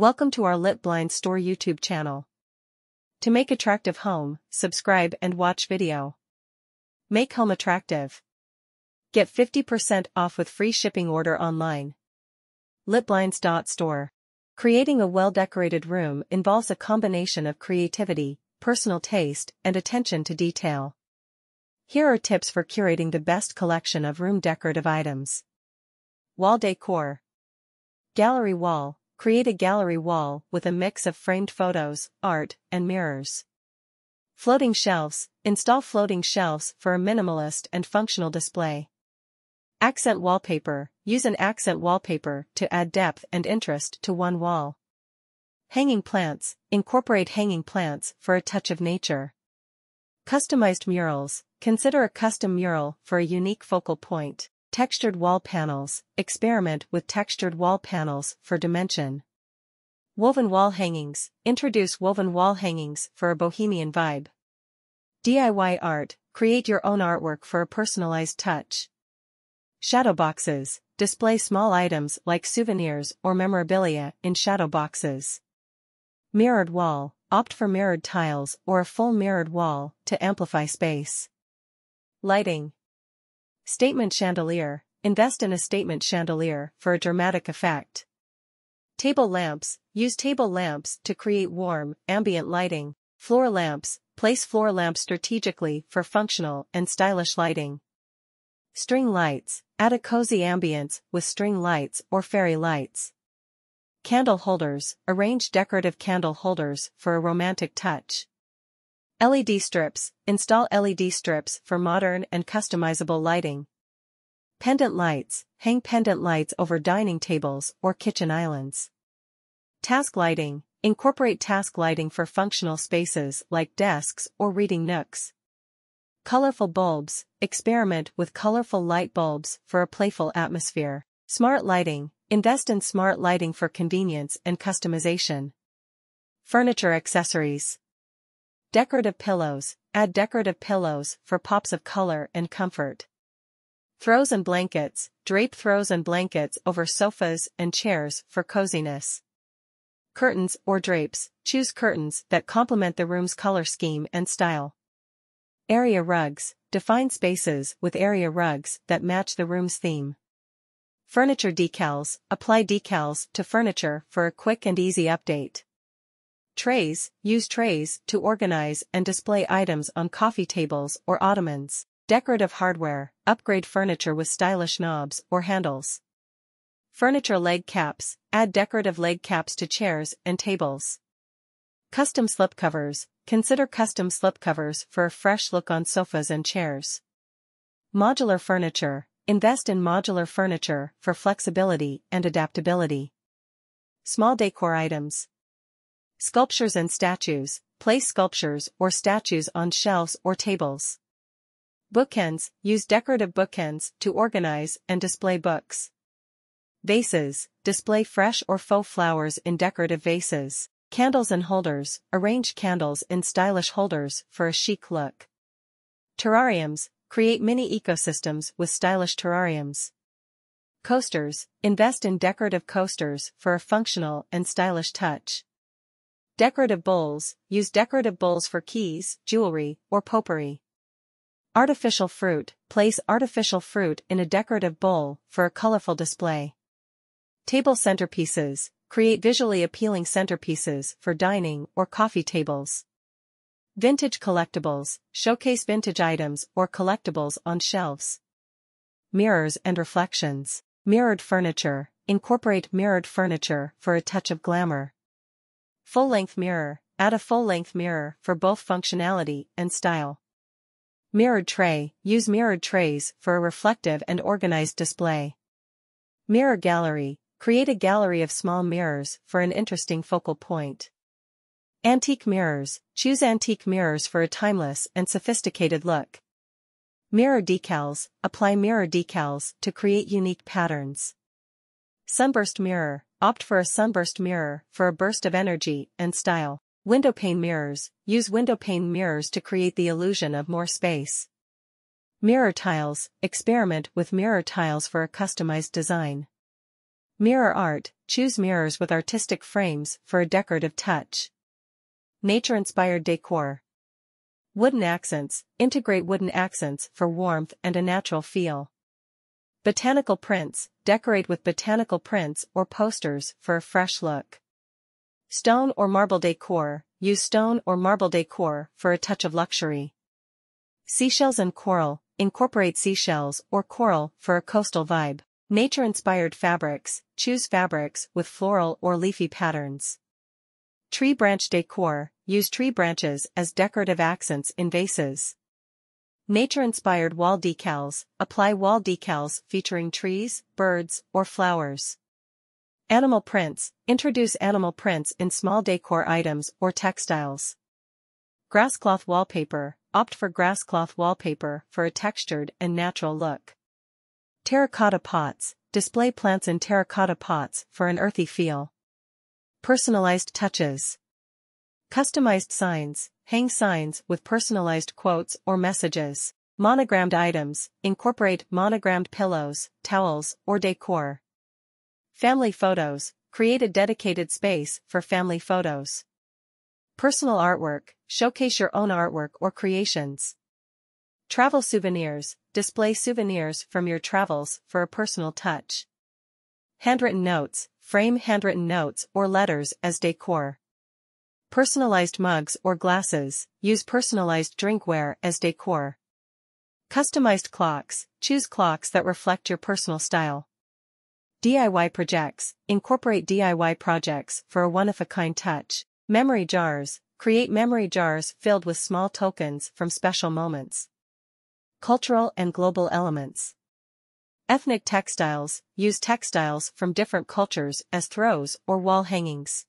Welcome to our Lit Blind Store YouTube channel. To make attractive home, subscribe and watch video. Make home attractive. Get 50% off with free shipping order online. Litblinds.store. Creating a well-decorated room involves a combination of creativity, personal taste, and attention to detail. Here are tips for curating the best collection of room decorative items. Wall decor. Gallery wall. Create a gallery wall with a mix of framed photos, art, and mirrors. Floating shelves. Install floating shelves for a minimalist and functional display. Accent wallpaper. Use an accent wallpaper to add depth and interest to one wall. Hanging plants. Incorporate hanging plants for a touch of nature. Customized murals. Consider a custom mural for a unique focal point. Textured wall panels, experiment with textured wall panels for dimension. Woven wall hangings, introduce woven wall hangings for a bohemian vibe. DIY art, create your own artwork for a personalized touch. Shadow boxes, display small items like souvenirs or memorabilia in shadow boxes. Mirrored wall, opt for mirrored tiles or a full mirrored wall to amplify space. Lighting, Statement chandelier, invest in a statement chandelier for a dramatic effect. Table lamps, use table lamps to create warm, ambient lighting. Floor lamps, place floor lamps strategically for functional and stylish lighting. String lights, add a cozy ambience with string lights or fairy lights. Candle holders, arrange decorative candle holders for a romantic touch. LED strips, install LED strips for modern and customizable lighting. Pendant lights, hang pendant lights over dining tables or kitchen islands. Task lighting, incorporate task lighting for functional spaces like desks or reading nooks. Colorful bulbs, experiment with colorful light bulbs for a playful atmosphere. Smart lighting, invest in smart lighting for convenience and customization. Furniture accessories. Decorative pillows, add decorative pillows for pops of color and comfort. Throws and blankets, drape throws and blankets over sofas and chairs for coziness. Curtains or drapes, choose curtains that complement the room's color scheme and style. Area rugs, define spaces with area rugs that match the room's theme. Furniture decals, apply decals to furniture for a quick and easy update. Trays, use trays to organize and display items on coffee tables or ottomans. Decorative hardware, upgrade furniture with stylish knobs or handles. Furniture leg caps, add decorative leg caps to chairs and tables. Custom slipcovers, consider custom slipcovers for a fresh look on sofas and chairs. Modular furniture, invest in modular furniture for flexibility and adaptability. Small decor items, Sculptures and statues, place sculptures or statues on shelves or tables. Bookends, use decorative bookends to organize and display books. Vases, display fresh or faux flowers in decorative vases. Candles and holders, arrange candles in stylish holders for a chic look. Terrariums, create mini ecosystems with stylish terrariums. Coasters, invest in decorative coasters for a functional and stylish touch. Decorative bowls, use decorative bowls for keys, jewelry, or potpourri. Artificial fruit, place artificial fruit in a decorative bowl for a colorful display. Table centerpieces, create visually appealing centerpieces for dining or coffee tables. Vintage collectibles, showcase vintage items or collectibles on shelves. Mirrors and reflections, mirrored furniture, incorporate mirrored furniture for a touch of glamour. Full-length mirror, add a full-length mirror for both functionality and style. Mirrored tray, use mirrored trays for a reflective and organized display. Mirror gallery, create a gallery of small mirrors for an interesting focal point. Antique mirrors, choose antique mirrors for a timeless and sophisticated look. Mirror decals, apply mirror decals to create unique patterns. Sunburst mirror, Opt for a sunburst mirror for a burst of energy and style. Window pane mirrors, use window pane mirrors to create the illusion of more space. Mirror tiles, experiment with mirror tiles for a customized design. Mirror art, choose mirrors with artistic frames for a decorative touch. Nature-inspired decor. Wooden accents, integrate wooden accents for warmth and a natural feel. Botanical prints, decorate with botanical prints or posters for a fresh look. Stone or marble decor, use stone or marble decor for a touch of luxury. Seashells and coral, incorporate seashells or coral for a coastal vibe. Nature-inspired fabrics, choose fabrics with floral or leafy patterns. Tree branch decor, use tree branches as decorative accents in vases. Nature-inspired wall decals, apply wall decals featuring trees, birds, or flowers. Animal prints, introduce animal prints in small decor items or textiles. Grasscloth wallpaper, opt for grasscloth wallpaper for a textured and natural look. Terracotta pots, display plants in terracotta pots for an earthy feel. Personalized touches. Customized signs, hang signs with personalized quotes or messages. Monogrammed items, incorporate monogrammed pillows, towels, or decor. Family photos, create a dedicated space for family photos. Personal artwork, showcase your own artwork or creations. Travel souvenirs, display souvenirs from your travels for a personal touch. Handwritten notes, frame handwritten notes or letters as decor. Personalized mugs or glasses, use personalized drinkware as decor. Customized clocks, choose clocks that reflect your personal style. DIY projects, incorporate DIY projects for a one-of-a-kind touch. Memory jars, create memory jars filled with small tokens from special moments. Cultural and global elements. Ethnic textiles, use textiles from different cultures as throws or wall hangings.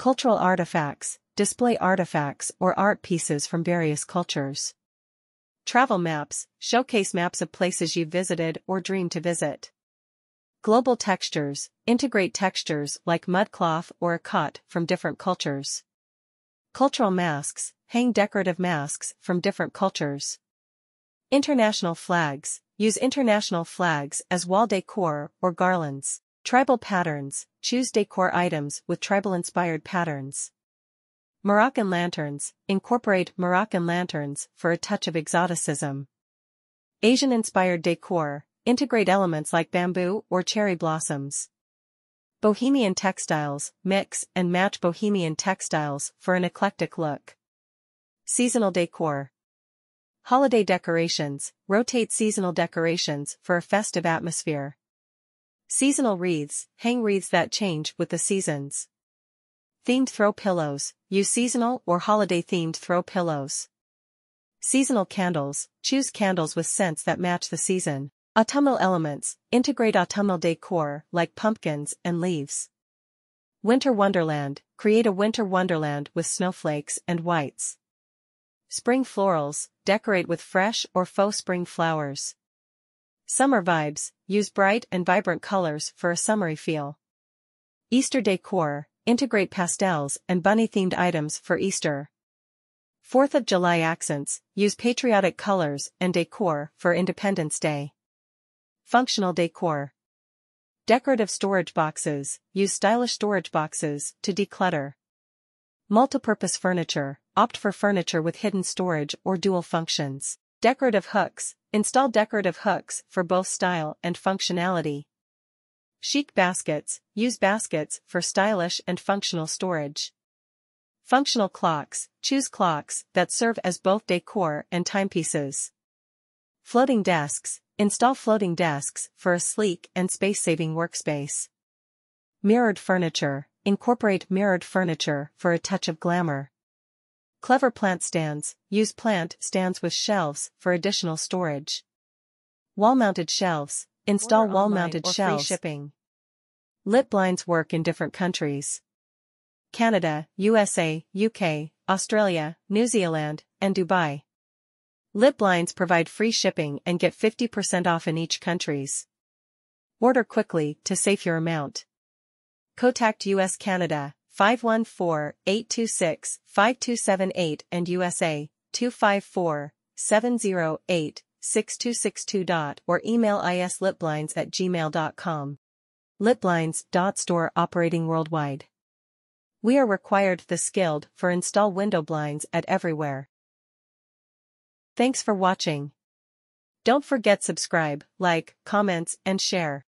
Cultural artifacts, display artifacts or art pieces from various cultures. Travel maps, showcase maps of places you've visited or dream to visit. Global textures, integrate textures like mudcloth or ikat from different cultures. Cultural masks, hang decorative masks from different cultures. International flags, use international flags as wall decor or garlands. Tribal patterns, choose decor items with tribal-inspired patterns. Moroccan lanterns, incorporate Moroccan lanterns for a touch of exoticism. Asian-inspired decor, integrate elements like bamboo or cherry blossoms. Bohemian textiles, mix and match bohemian textiles for an eclectic look. Seasonal decor. Holiday decorations, rotate seasonal decorations for a festive atmosphere. Seasonal wreaths, hang wreaths that change with the seasons. Themed throw pillows, use seasonal or holiday-themed throw pillows. Seasonal candles, choose candles with scents that match the season. Autumnal elements, integrate autumnal decor like pumpkins and leaves. Winter wonderland, create a winter wonderland with snowflakes and whites. Spring florals, decorate with fresh or faux spring flowers. Summer vibes, use bright and vibrant colors for a summery feel. Easter decor, integrate pastels and bunny-themed items for Easter. 4th of July accents, use patriotic colors and decor for Independence Day. Functional decor. Decorative storage boxes, use stylish storage boxes to declutter. Multipurpose furniture, opt for furniture with hidden storage or dual functions. Decorative hooks, install decorative hooks for both style and functionality. Chic baskets, use baskets for stylish and functional storage. Functional clocks, choose clocks that serve as both decor and timepieces. Floating desks, install floating desks for a sleek and space-saving workspace. Mirrored furniture, incorporate mirrored furniture for a touch of glamour. Clever plant stands, use plant stands with shelves for additional storage. Wall-mounted shelves, install wall-mounted shelves. Shipping. Lit blinds work in different countries. Canada, USA, UK, Australia, New Zealand, and Dubai. Lit blinds provide free shipping and get 50% off in each countries. Order quickly to save your amount. Contact US Canada 514-826-5278 and USA 254-708-6262. or email islitblinds at gmail.com. Litblinds. Store operating worldwide. We are required the skilled for install window blinds at everywhere. Thanks for watching. Don't forget subscribe, like, comments, and share.